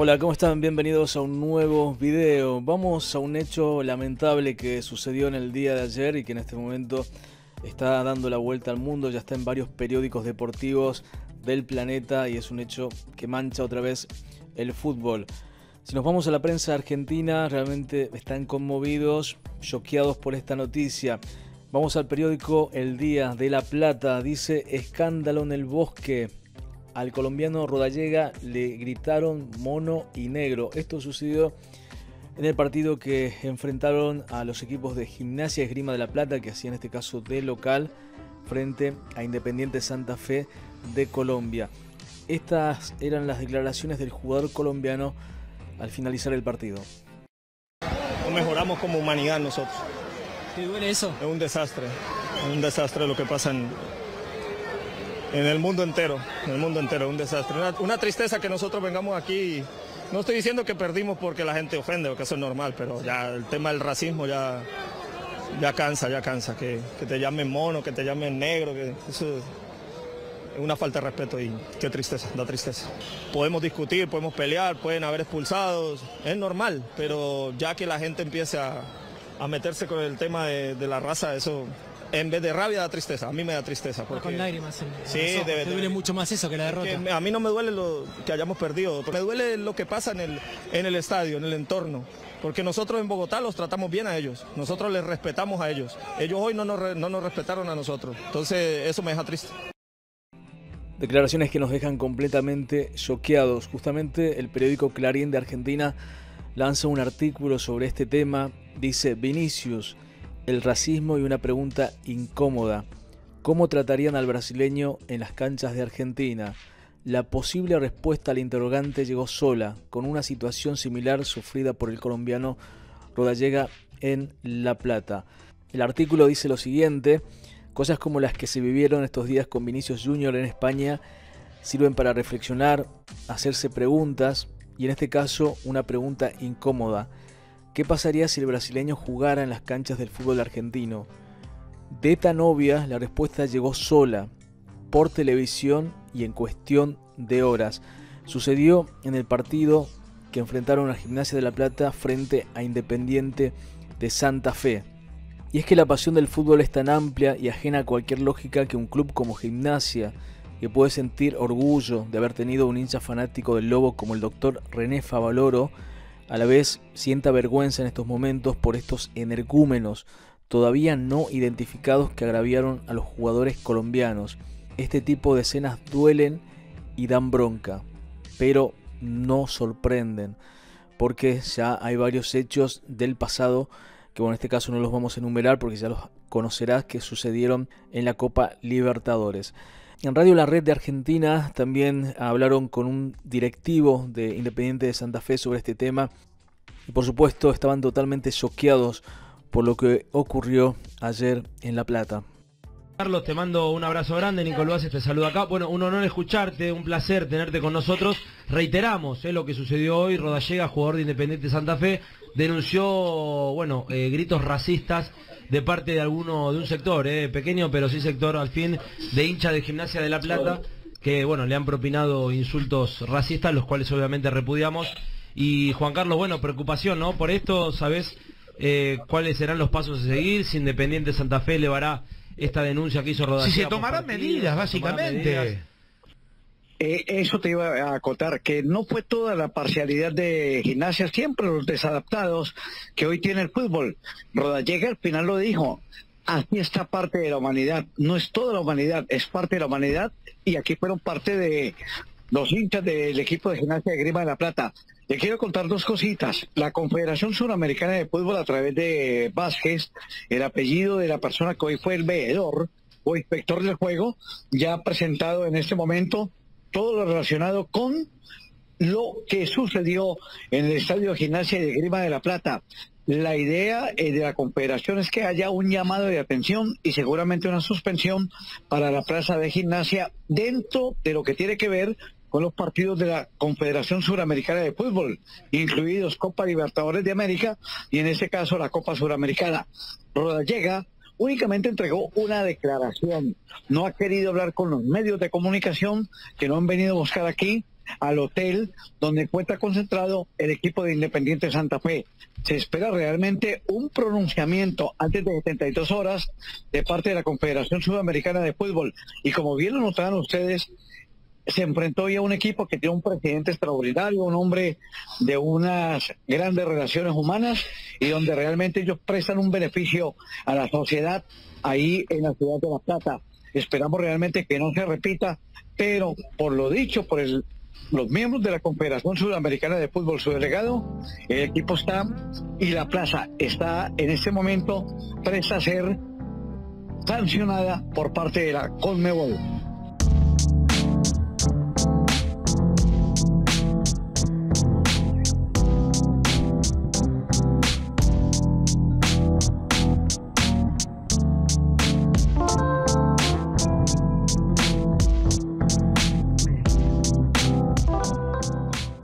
Hola, ¿cómo están? Bienvenidos a un nuevo video. Vamos a un hecho lamentable que sucedió en el día de ayer y que en este momento está dando la vuelta al mundo, ya está en varios periódicos deportivos del planeta y es un hecho que mancha otra vez el fútbol. Si nos vamos a la prensa argentina, realmente están conmovidos, choqueados por esta noticia. Vamos al periódico El Día de la Plata, dice escándalo en el bosque al colombiano Rodallega le gritaron mono y negro. Esto sucedió en el partido que enfrentaron a los equipos de Gimnasia y Esgrima de la Plata, que hacía en este caso de local, frente a Independiente Santa Fe de Colombia. Estas eran las declaraciones del jugador colombiano al finalizar el partido. No mejoramos como humanidad nosotros. ¿Te duele eso? Es un desastre, es un desastre lo que pasa en, en el mundo entero, en el mundo entero, un desastre. Una, tristeza que nosotros vengamos aquí. No estoy diciendo que perdimos porque la gente ofende, porque eso es normal, pero ya el tema del racismo ya, ya cansa, ya cansa. Que, te llamen mono, que te llamen negro, que eso es una falta de respeto y qué tristeza, da tristeza. Podemos discutir, podemos pelear, pueden haber expulsados, es normal, pero ya que la gente empiece a, meterse con el tema de la raza, eso en vez de rabia da tristeza, a mí me da tristeza. Porque... Con lágrimas. sí, debe, te duele mucho más eso que la derrota. a mí no me duele lo que hayamos perdido, me duele lo que pasa en el, en el estadio, en el entorno. Porque nosotros en Bogotá los tratamos bien a ellos, nosotros les respetamos a ellos. Ellos hoy no nos, no nos respetaron a nosotros, entonces eso me deja triste. Declaraciones que nos dejan completamente choqueados. Justamente el periódico Clarín de Argentina lanza un artículo sobre este tema. Dice Vinicius, el racismo y una pregunta incómoda. ¿Cómo tratarían al brasileño en las canchas de Argentina? La posible respuesta al interrogante llegó sola, con una situación similar sufrida por el colombiano Rodallega en La Plata. El artículo dice lo siguiente, cosas como las que se vivieron estos días con Vinicius Jr. en España sirven para reflexionar, hacerse preguntas y en este caso una pregunta incómoda. ¿Qué pasaría si el brasileño jugara en las canchas del fútbol argentino? De tan obvia, la respuesta llegó sola, por televisión y en cuestión de horas. Sucedió en el partido que enfrentaron a Gimnasia de la Plata frente a Independiente de Santa Fe. Y es que la pasión del fútbol es tan amplia y ajena a cualquier lógica que un club como Gimnasia, que puede sentir orgullo de haber tenido un hincha fanático del Lobo como el doctor René Favaloro, a la vez sienta vergüenza en estos momentos por estos energúmenos todavía no identificados que agraviaron a los jugadores colombianos. Este tipo de escenas duelen y dan bronca, pero no sorprenden, porque ya hay varios hechos del pasado que bueno, en este caso no los vamos a enumerar porque ya los conocerás que sucedieron en la Copa Libertadores. En Radio La Red de Argentina también hablaron con un directivo de Independiente de Santa Fe sobre este tema y por supuesto estaban totalmente choqueados por lo que ocurrió ayer en La Plata. Carlos, te mando un abrazo grande, Nicolás te saluda acá. Bueno, un honor escucharte, un placer tenerte con nosotros. Reiteramos eh, lo que sucedió hoy, Rodallega, jugador de Independiente Santa Fe, denunció, bueno, eh, gritos racistas de parte de alguno, de un sector, eh, pequeño pero sí sector al fin, de hincha de Gimnasia de La Plata, que bueno, le han propinado insultos racistas, los cuales obviamente repudiamos. Y Juan Carlos, bueno, preocupación, ¿no? Por esto, ¿sabes eh, cuáles serán los pasos a seguir? Si Independiente Santa Fe elevará esta denuncia que hizo Rodallega. Si se tomarán medidas, básicamente. Eh, eso te iba a acotar, que no fue toda la parcialidad de gimnasia, siempre los desadaptados que hoy tiene el fútbol. Rodallega al final lo dijo, aquí está parte de la humanidad, no es toda la humanidad, es parte de la humanidad y aquí fueron parte de los hinchas del equipo de gimnasia de Grima de la Plata. Le quiero contar dos cositas. La Confederación Suramericana de Fútbol a través de Vázquez, el apellido de la persona que hoy fue el veedor o inspector del juego, ya ha presentado en este momento todo lo relacionado con lo que sucedió en el Estadio de Gimnasia de Grima de la Plata. La idea eh, de la Confederación es que haya un llamado de atención y seguramente una suspensión para la plaza de gimnasia dentro de lo que tiene que ver con los partidos de la Confederación Suramericana de Fútbol, incluidos Copa Libertadores de América y en este caso la Copa Suramericana. Rodallega únicamente entregó una declaración. No ha querido hablar con los medios de comunicación que no han venido a buscar aquí al hotel donde encuentra concentrado el equipo de Independiente Santa Fe. Se espera realmente un pronunciamiento antes de 72 horas de parte de la Confederación Sudamericana de Fútbol. Y como bien lo notaron ustedes, se enfrentó ya a un equipo que tiene un presidente extraordinario, un hombre de unas grandes relaciones humanas y donde realmente ellos prestan un beneficio a la sociedad ahí en la ciudad de La Plata. Esperamos realmente que no se repita, pero por lo dicho por los miembros de la Confederación Sudamericana de Fútbol, su delegado, el equipo está y la plaza está en este momento presta a ser sancionada por parte de la Conmebol.